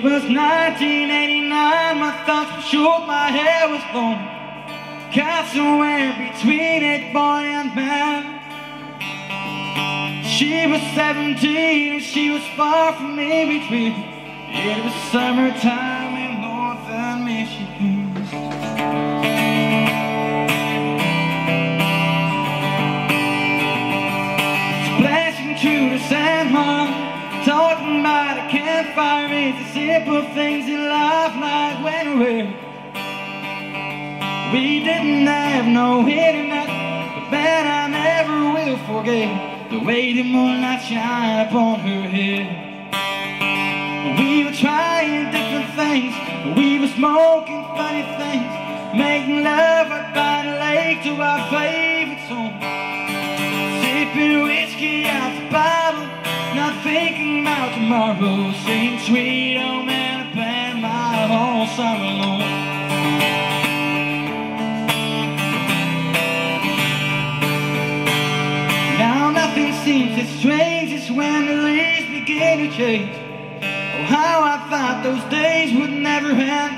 thought for sure my thoughts were short, my hair was long Caught somewhere between a boy and man. She was 17 and she was far from me between. It was summertime in northern Michigan. Through the San Juan Talking about a campfire is the simple things in life like when away. We didn't have no internet, but man, I never will forget the way the moonlight shine upon her head. We were trying different things, we were smoking funny things, making love right by the lake to our favorite about tomorrow Sing sweet old man upon my whole summer long. Now nothing seems as strange as when the leaves begin to change. Oh how I thought those days would never end.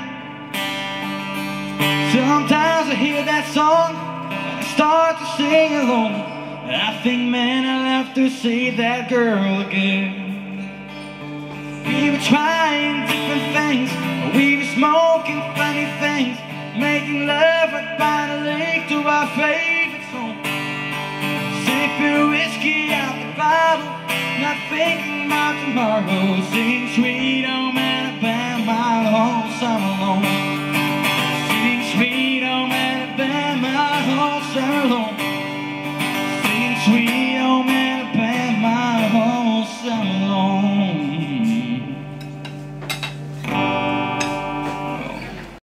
Sometimes I hear that song and I start to sing along I think, man, I'll have to see that girl again. We were trying different things, we were smoking funny things, making love right by the lake to our favorite song. Sipping whiskey out the bottle, not thinking about tomorrow, singing sweet about my whole summer long. Singing sweet about my whole summer long.